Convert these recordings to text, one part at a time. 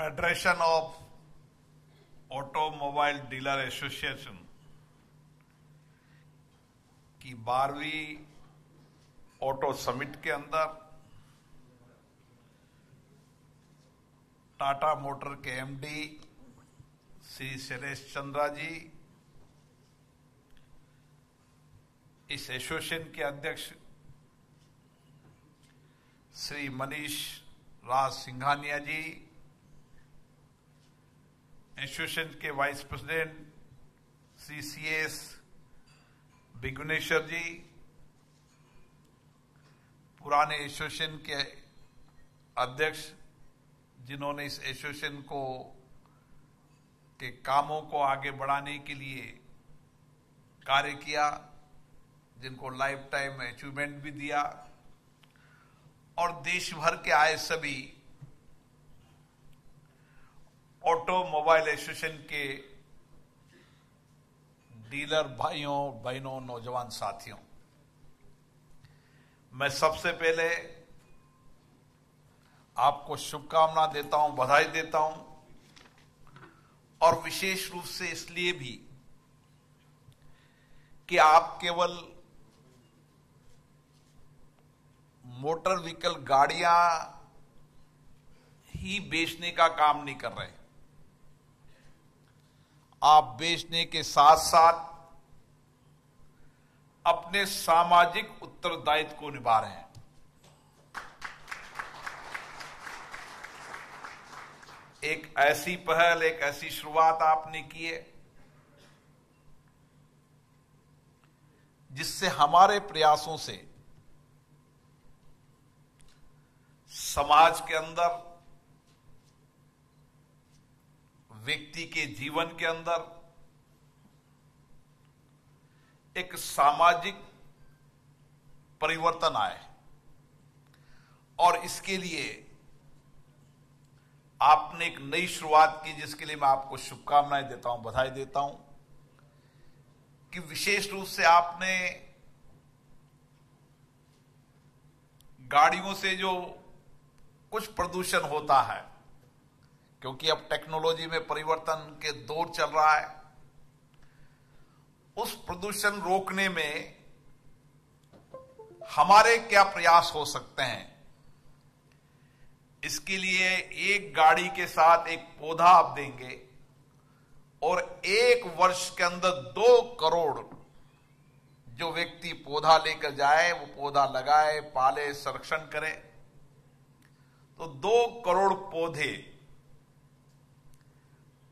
Federation of automobile dealer association की बारहवीं auto summit के अंदर टाटा मोटर के एमडी श्री शैलेश चंद्रा जी इस एसोसिएशन के अध्यक्ष श्री मनीष राज सिंघानिया जी एसोसिएशन के vice president Shri C S Vighneshwar ji पुराने एसोसिएशन के अध्यक्ष जिन्होंने इस एसोसिएशन को, के कामों को आगे बढ़ाने के लिए कार्य किया, जिनको लाइफ टाइम अचीवमेंट भी दिया, और देश भर के आए सभी ऑटोमोबाइल एसोसिएशन के डीलर भाइयों, बहनों, नौजवान साथियों, मैं सबसे पहले आपको शुभकामना देता हूँ, बधाई देता हूँ, और विशेष रूप से इसलिए भी कि आप केवल मोटर व्हीकल गाड़ियाँ ही बेचने का काम नहीं कर रहे। आप बेचने के साथ साथ अपने सामाजिक उत्तरदायित्व को निभा रहे हैं। एक ऐसी पहल, एक ऐसी शुरुआत आपने की है, जिससे हमारे प्रयासों से समाज के अंदर व्यक्ति के जीवन के अंदर, एक सामाजिक परिवर्तन आए। और इसके लिए आपने एक नई शुरुआत की, जिसके लिए मैं आपको शुभकामनाएँ देता हूँ, बधाई देता हूँ, कि विशेष रूप से आपने गाड़ियों से जो कुछ प्रदूषण होता है क्योंकि अब टेक्नोलॉजी में परिवर्तन के दौर चल रहा है। उस प्रदूषण रोकने में हमारे क्या प्रयास हो सकते हैं? इसके लिए एक गाड़ी के साथ एक पौधा आप देंगे और एक वर्ष के अंदर दो करोड़ जो व्यक्ति पौधा लेकर जाए, वो पौधा लगाए, पाले, संरक्षण करे। तो दो करोड़ पौधे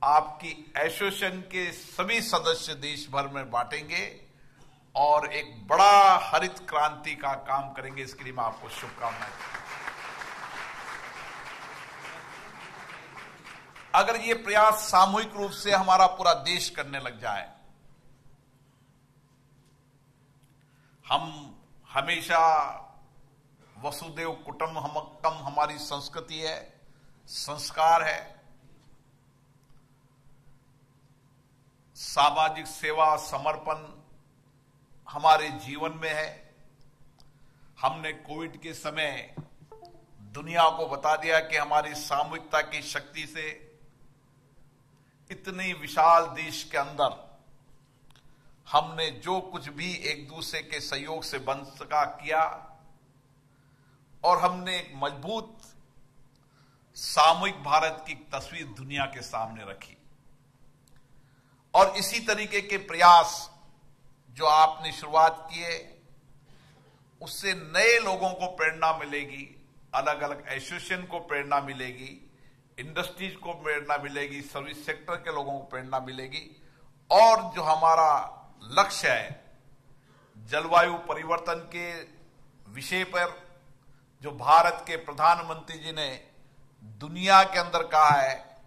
आपकी एसोसिएशन के सभी सदस्य देश भर में बांटेंगे और एक बड़ा हरित क्रांति का काम करेंगे। इसके लिए मैं आपको शुभकामनाएँ अगर ये प्रयास सामूहिक रूप से हमारा पूरा देश करने लग जाए, हम हमेशा वसुदेव कुटुंब कम हमारी संस्कृति है, संस्कार है सामाजिक सेवा, समर्पण हमारे जीवन में है। हमने कोविड के समय दुनिया को बता दिया कि हमारी सामूहिकता की शक्ति से इतनी विशाल देश के अंदर हमने जो कुछ भी एक दूसरे के सहयोग से बन सका किया और हमने एक मज़बूत सामूहिक भारत की तस्वीर दुनिया के सामने रखी। और इसी तरीके के प्रयास जो आपने शुरुआत किए, उससे नए लोगों को प्रेरणा मिलेगी अलग अलग एसोसिएशन को प्रेरणा मिलेगी इंडस्ट्रीज़ को प्रेरणा मिलेगी सर्विस सेक्टर के लोगों को प्रेरणा मिलेगी। और जो हमारा लक्ष्य है, जलवायु परिवर्तन के विषय पर, जो भारत के प्रधानमंत्री जी ने दुनिया के अंदर कहा है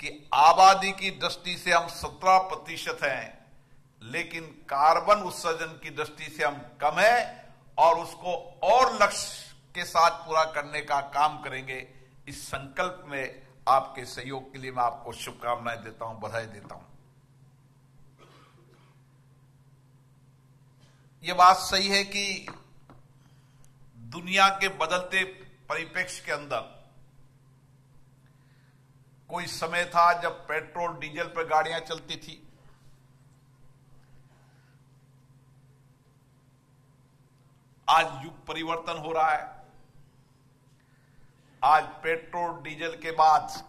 कि आबादी की दृष्टि से हम 17 प्रतिशत हैं, लेकिन कार्बन उत्सर्जन की दृष्टि से हम कम है और उसको और लक्ष्य के साथ पूरा करने का काम करेंगे। इस संकल्प में आपके सहयोग के लिए मैं आपको शुभकामनाएँ देता हूँ, बधाई देता हूँ। यह बात सही है कि दुनिया के बदलते परिप्रेक्ष्य के अंदर कोई समय था जब पेट्रोल, डीजल पर गाड़ियाँ चलती थी। आज युग परिवर्तन हो रहा है। आज पेट्रोल, डीजल के बाद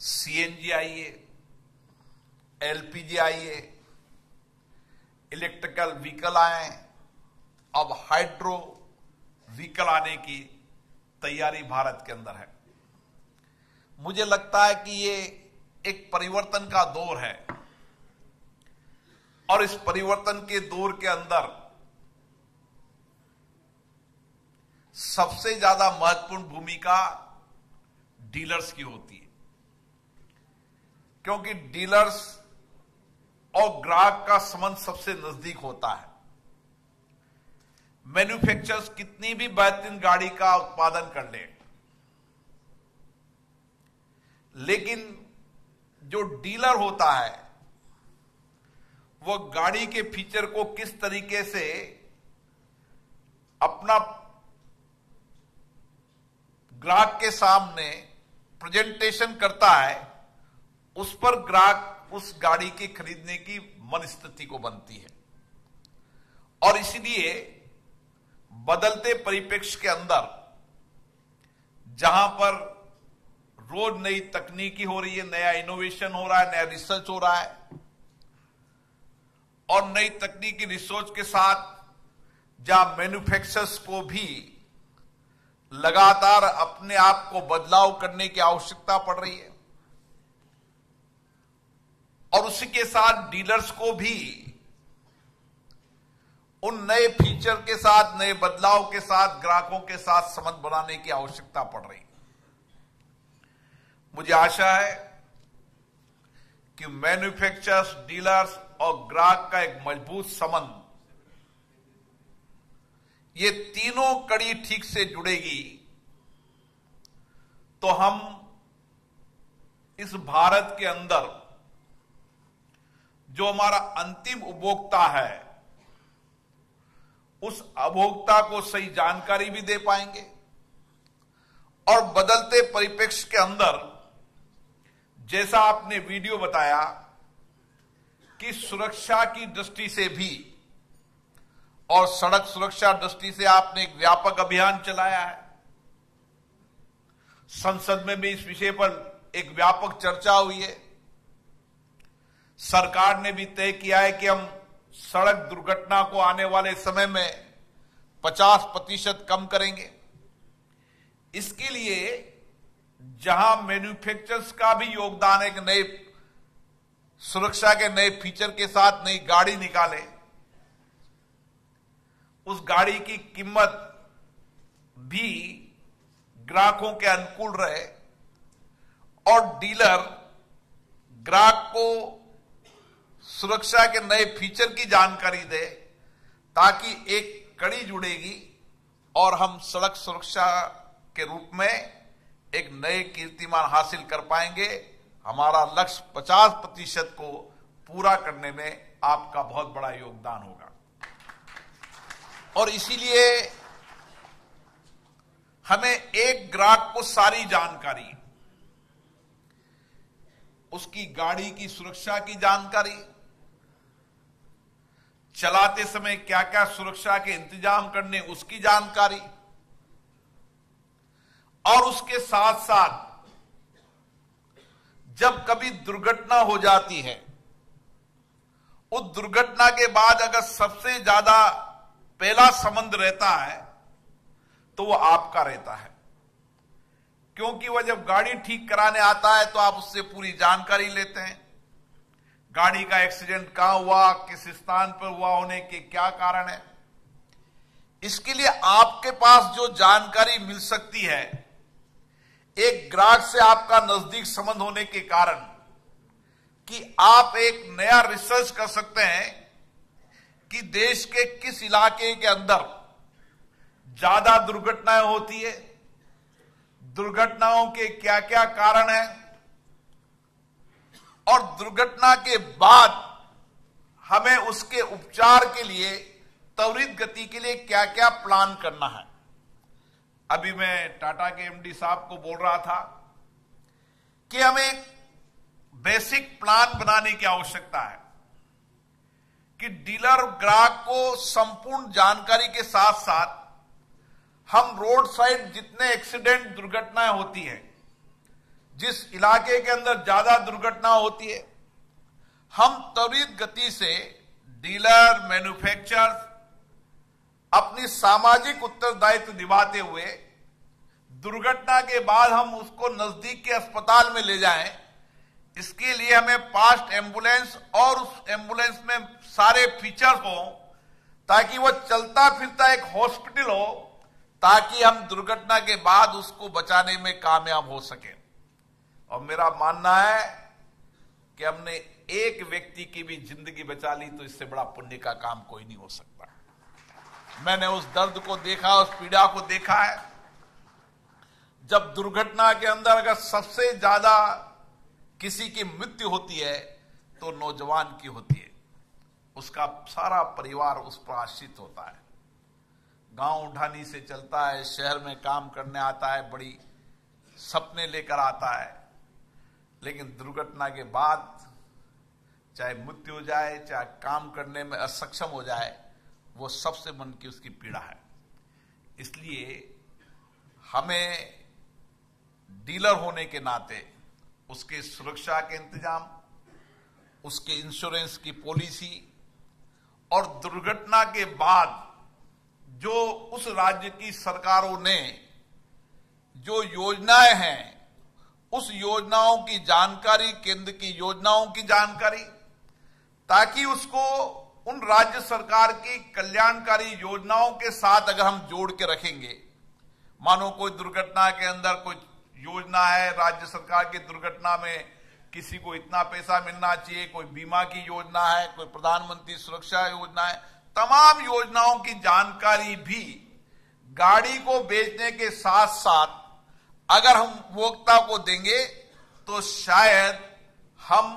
सीएनजी आई है एलपीजी आई है इलेक्ट्रिकल व्हीकल आए। अब हाइड्रो व्हीकल आने की तैयारी भारत के अंदर है। मुझे लगता है कि ये एक परिवर्तन का दौर है। और इस परिवर्तन के दौर के अंदर सबसे ज़्यादा महत्वपूर्ण भूमिका डीलर्स की होती है। क्योंकि डीलर्स और ग्राहक का संबंध सबसे नज़दीक होता है। मैन्युफैक्चरर्स कितनी भी बेहतरीन गाड़ी का उत्पादन कर ले। लेकिन जो डीलर होता है वह गाड़ी के फीचर को किस तरीके से अपना ग्राहक के सामने प्रेजेंटेशन करता है, उस पर ग्राहक उस गाड़ी की खरीदने की मन स्थिति को बनती है। और इसलिए बदलते परिप्रेक्ष्य के अंदर, जहाँ पर रोज नई तकनीकी हो रही है, नया इनोवेशन हो रहा है, नया रिसर्च हो रहा है, और नई तकनीकी रिसर्च के साथ जहाँ मैन्युफैक्चरर्स को भी लगातार अपने आप को बदलाव करने की आवश्यकता पड़ रही है, और उसी के साथ डीलर्स को भी उन नए फीचर के साथ, नए बदलाव के साथ, ग्राहकों के साथ संबंध बनाने की आवश्यकता पड़ रही। मुझे आशा है कि मैन्युफैक्चरर्स डीलर्स और ग्राहक का एक मज़बूत संबंध ये तीनों कड़ी ठीक से जुड़ेगी तो हम इस भारत के अंदर जो हमारा अंतिम उपभोक्ता है उस उपभोक्ता को सही जानकारी भी दे पाएँगे। और बदलते परिप्रेक्ष्य के अंदर, जैसा आपने वीडियो बताया कि सुरक्षा की दृष्टि से भी और सड़क सुरक्षा दृष्टि से आपने एक व्यापक अभियान चलाया है। संसद में भी इस विषय पर एक व्यापक चर्चा हुई है। सरकार ने भी तय किया है कि हम सड़क दुर्घटना को आने वाले समय में 50 प्रतिशत कम करेंगे। इसके लिए जहाँ मैन्युफैक्चरर्स का भी योगदान एक नए सुरक्षा के नए फीचर के साथ नई गाड़ी निकाले, उस गाड़ी की कीमत भी ग्राहकों के अनुकूल रहे और डीलर ग्राहक को सुरक्षा के नए फीचर की जानकारी दे ताकि एक कड़ी जुड़ेगी और हम सड़क सुरक्षा के रूप में एक नए कीर्तिमान हासिल कर पाएँगे। हमारा लक्ष्य 50 प्रतिशत को पूरा करने में आपका बहुत बड़ा योगदान होगा। और इसीलिए हमें एक ग्राहक को सारी जानकारी, उसकी गाड़ी की सुरक्षा की जानकारी चलाते समय क्या क्या सुरक्षा के इंतज़ाम करने, उसकी जानकारी और उसके साथ साथ जब कभी दुर्घटना हो जाती है, उस दुर्घटना के बाद अगर सबसे ज़्यादा पहला संबंध रहता है तो वो आपका रहता है। क्योंकि वह जब गाड़ी ठीक कराने आता है तो आप उससे पूरी जानकारी लेते हैं। गाड़ी का एक्सीडेंट कहाँ हुआ, किस स्थान पर हुआ, होने के क्या कारण है? इसके लिए आपके पास जो जानकारी मिल सकती है, एक ग्राहक से आपका नज़दीक संबंध होने के कारण कि आप एक नया रिसर्च कर सकते हैं कि देश के किस इलाके के अंदर ज़्यादा दुर्घटनाएँ होती है, दुर्घटनाओं के क्या क्या कारण हैं और दुर्घटना के बाद हमें उसके उपचार के लिए, त्वरित गति के लिए क्या क्या प्लान करना है। अभी मैं टाटा के एमडी साहब को बोल रहा था कि हमें बेसिक प्लान बनाने की आवश्यकता है कि डीलर ग्राहक को संपूर्ण जानकारी के साथ साथ हम रोड साइड जितने एक्सीडेंट दुर्घटनाएँ होती हैं जिस इलाके के अंदर ज़्यादा दुर्घटना होती है, हम त्वरित गति से डीलर, मैन्युफैक्चर, अपनी सामाजिक उत्तरदायित्व निभाते हुए दुर्घटना के बाद हम उसको नज़दीक के अस्पताल में ले जाएँ। इसके लिए हमें पास्ट एंबुलेंस और उस एंबुलेंस में सारे फीचर्स हो, ताकि वो चलता फिरता एक हॉस्पिटल हो, ताकि हम दुर्घटना के बाद उसको बचाने में कामयाब हो सके। और मेरा मानना है कि हमने एक व्यक्ति की भी ज़िंदगी बचा ली तो इससे बड़ा पुण्य का काम कोई नहीं हो सकता। मैंने उस दर्द को देखा, उस पीड़ा को देखा है। जब दुर्घटना के अंदर अगर सबसे ज़्यादा किसी की मृत्यु होती है तो नौजवान की होती है। उसका सारा परिवार उस पर आश्रित होता है। गाँव उठानी से चलता है, शहर में काम करने आता है, बड़ी सपने लेकर आता है। लेकिन दुर्घटना के बाद चाहे मृत्यु हो जाए, चाहे काम करने में असक्षम हो जाए, वो सबसे मन की उसकी पीड़ा है। इसलिए हमें डीलर होने के नाते उसके सुरक्षा के इंतज़ाम, उसके इंश्योरेंस की पॉलिसी और दुर्घटना के बाद जो उस राज्य की सरकारों ने जो योजनाएँ हैं उस योजनाओं की जानकारी, केंद्र की योजनाओं की जानकारी, ताकि उसको उन राज्य सरकार की कल्याणकारी योजनाओं के साथ अगर हम जोड़ के रखेंगे। मानो कोई दुर्घटना के अंदर कोई योजना है, राज्य सरकार की दुर्घटना में किसी को इतना पैसा मिलना चाहिए, कोई बीमा की योजना है, कोई प्रधानमंत्री सुरक्षा योजना है, तमाम योजनाओं की जानकारी भी गाड़ी को बेचने के साथ साथ अगर हम उपभोक्ता को देंगे तो शायद हम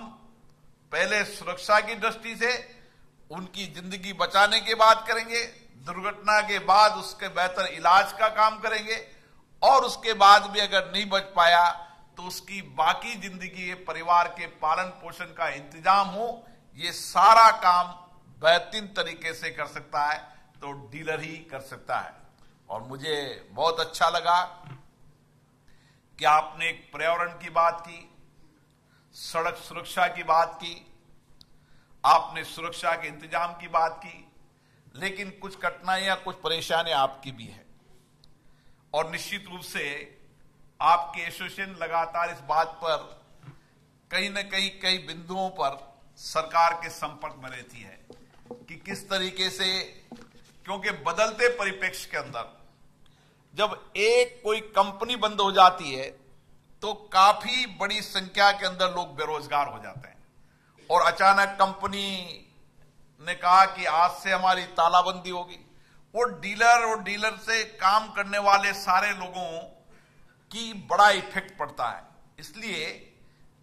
पहले सुरक्षा की दृष्टि से उनकी ज़िंदगी बचाने की बात करेंगे, दुर्घटना के बाद उसके बेहतर इलाज का काम करेंगे, और उसके बाद भी अगर नहीं बच पाया तो उसकी बाकी ज़िंदगी, परिवार के पालन पोषण का इंतज़ाम हो, ये सारा काम बेहतरीन तरीके से कर सकता है तो डीलर ही कर सकता है। और मुझे बहुत अच्छा लगा कि आपने एक पर्यावरण की बात की, सड़क सुरक्षा की बात की, आपने सुरक्षा के इंतज़ाम की बात की, लेकिन कुछ कठिनाइयाँ, कुछ परेशानियाँ आपकी भी है। और निश्चित रूप से आपके एसोसिएशन लगातार इस बात पर कहीं न कहीं कई बिंदुओं पर सरकार के संपर्क में रहती है कि किस तरीके से, क्योंकि बदलते परिप्रेक्ष्य के अंदर जब एक कोई कंपनी बंद हो जाती है तो काफ़ी बड़ी संख्या के अंदर लोग बेरोजगार हो जाते हैं। और अचानक कंपनी ने कहा कि आज से हमारी तालाबंदी होगी। वो डीलर और डीलर से काम करने वाले सारे लोगों की बड़ा इफ़ेक्ट पड़ता है। इसलिए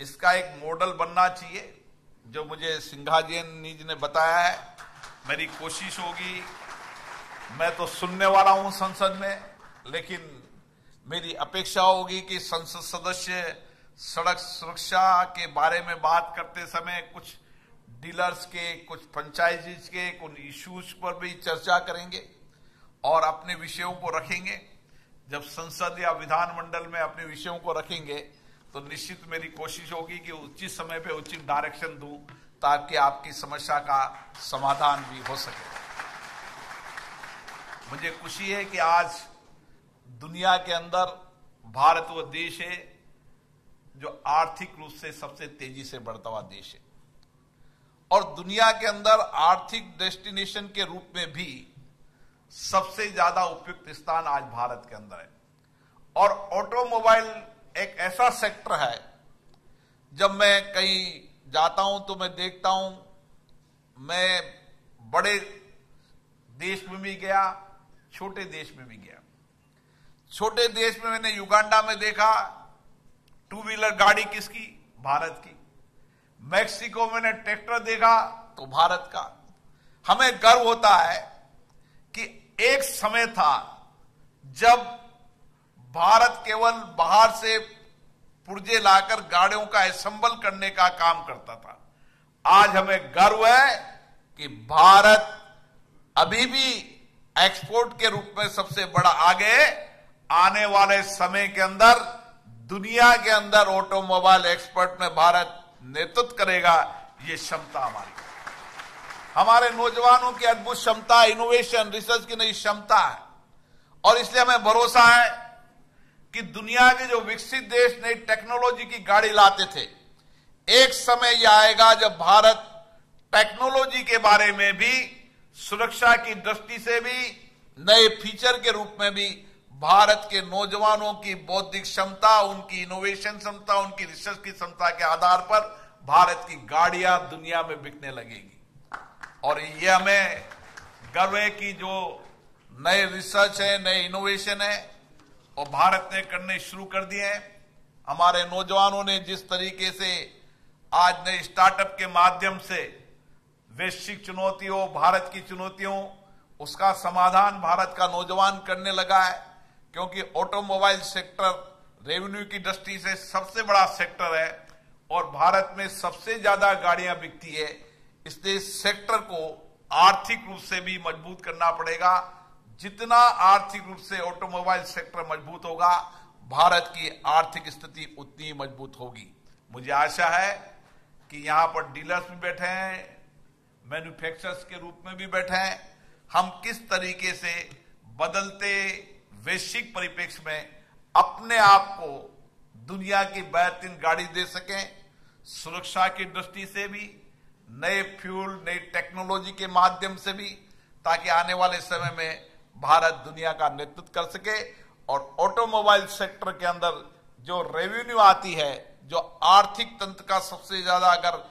इसका एक मॉडल बनना चाहिए। जो मुझे सिंघाजियन जी ने बताया है, मेरी कोशिश होगी। मैं तो सुनने वाला हूँ संसद में। लेकिन मेरी अपेक्षा होगी कि संसद सदस्य सड़क सुरक्षा के बारे में बात करते समय कुछ डीलर्स के, कुछ फ्रेंचाइजीज के, कुछ इश्यूज़ पर भी चर्चा करेंगे और अपने विषयों को रखेंगे। जब संसद या विधानमंडल में अपने विषयों को रखेंगे तो निश्चित मेरी कोशिश होगी कि उचित समय पे उचित डायरेक्शन दूँ ताकि आपकी समस्या का समाधान भी हो सके। मुझे खुशी है कि आज दुनिया के अंदर, भारत वो देश है जो आर्थिक रूप से सबसे तेज़ी से बढ़ता हुआ देश है। और दुनिया के अंदर आर्थिक डेस्टिनेशन के रूप में भी सबसे ज़्यादा उपयुक्त स्थान आज भारत के अंदर है। और ऑटोमोबाइल एक ऐसा सेक्टर है, जब मैं कहीं जाता हूँ तो मैं देखता हूँ, मैं बड़े देश में भी गया, छोटे देश में भी गया। छोटे देश में मैंने युगांडा में देखा टू व्हीलर गाड़ी किसकी? भारत की। मैक्सिको में मैंने ट्रैक्टर देखा तो भारत का। हमें गर्व होता है कि एक समय था जब भारत केवल बाहर से पुर्जे लाकर गाड़ियों का असेंबल करने का काम करता था। आज हमें गर्व है कि भारत अभी भी एक्सपोर्ट के रूप में सबसे बड़ा आगे आने वाले समय के अंदर, दुनिया के अंदर ऑटोमोबाइल एक्सपर्ट में भारत नेतृत्व करेगा, ये क्षमता हमारी हमारे नौजवानों की अद्भुत क्षमता इनोवेशन रिसर्च की नई क्षमता है। और इसलिए हमें भरोसा है कि दुनिया के जो विकसित देश नई टेक्नोलॉजी की गाड़ी लाते थे, एक समय यह आएगा जब भारत टेक्नोलॉजी के बारे में भी, सुरक्षा की दृष्टि से भी, नए फीचर के रूप में भी भारत के नौजवानों की बौद्धिक क्षमता, उनकी इनोवेशन क्षमता, उनकी रिसर्च की क्षमता के आधार पर भारत की गाड़ियाँ दुनिया में बिकने लगेगी। और ये हमें गर्व है कि जो नए रिसर्च है, नए इनोवेशन है, और भारत ने करने शुरू कर दिए हैं। हमारे नौजवानों ने जिस तरीके से आज नए स्टार्टअप के माध्यम से वैश्विक चुनौतियों, भारत की चुनौतियों, उसका समाधान भारत का नौजवान करने लगा है। क्योंकि ऑटोमोबाइल सेक्टर रेवेन्यू की दृष्टि से सबसे बड़ा सेक्टर है और भारत में सबसे ज़्यादा गाड़ियाँ बिकती है, इसलिए सेक्टर को आर्थिक रूप से भी मज़बूत करना पड़ेगा। जितना आर्थिक रूप से ऑटोमोबाइल सेक्टर मज़बूत होगा, भारत की आर्थिक स्थिति उतनी मज़बूत होगी। मुझे आशा है कि यहाँ पर डीलर्स भी बैठे हैं, मैन्युफैक्चरर्स के रूप में भी बैठे हैं। हम किस तरीके से बदलते वैश्विक परिप्रेक्ष्य में अपने आप को दुनिया की बेहतरीन गाड़ी दे सकें, सुरक्षा की दृष्टि से भी, नए फ्यूल, नई टेक्नोलॉजी के माध्यम से भी, ताकि आने वाले समय में भारत दुनिया का नेतृत्व कर सके और ऑटोमोबाइल सेक्टर के अंदर जो रेवेन्यू आती है, जो आर्थिक तंत्र का सबसे ज़्यादा अगर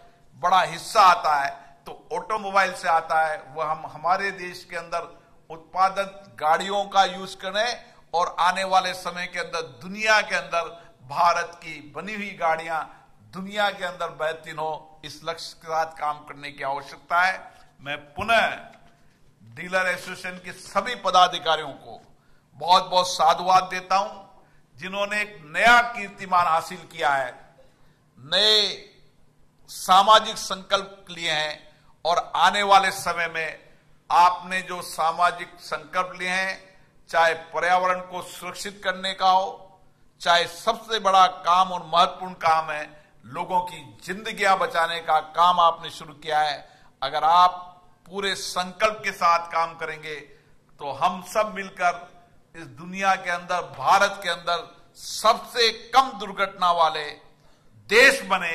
बड़ा हिस्सा आता है तो ऑटोमोबाइल से आता है वह हम, हमारे देश के अंदर उत्पादन गाड़ियों का यूज़ करें और आने वाले समय के अंदर, दुनिया के अंदर भारत की बनी हुई गाड़ियाँ दुनिया के अंदर बेहतरीन हो, इस लक्ष्य के साथ काम करने की आवश्यकता है। मैं पुनः डीलर एसोसिएशन के सभी पदाधिकारियों को बहुत बहुत साधुवाद देता हूँ, जिन्होंने एक नया कीर्तिमान हासिल किया है, नए सामाजिक संकल्प लिए हैं और आने वाले समय में आपने जो सामाजिक संकल्प लिए हैं, चाहे पर्यावरण को सुरक्षित करने का हो, चाहे सबसे बड़ा काम और महत्वपूर्ण काम है, लोगों की जिंदगियाँ बचाने का काम आपने शुरू किया है। अगर आप पूरे संकल्प के साथ काम करेंगे तो हम सब मिलकर इस दुनिया के अंदर, भारत के अंदर सबसे कम दुर्घटना वाले देश बने,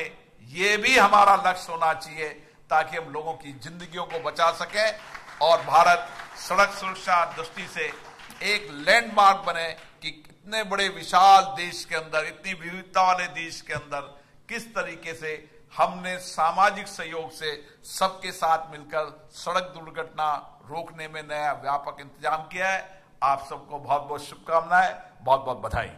ये भी हमारा लक्ष्य होना चाहिए, ताकि हम लोगों की जिंदगियों को बचा सकें। और भारत सड़क सुरक्षा दृष्टि से एक लैंडमार्क बने कि इतने बड़े विशाल देश के अंदर, इतनी विविधता वाले देश के अंदर किस तरीके से हमने सामाजिक सहयोग से सबके साथ मिलकर सड़क दुर्घटना रोकने में नया व्यापक इंतज़ाम किया है। आप सबको बहुत बहुत शुभकामनाएँ बहुत बहुत बधाई।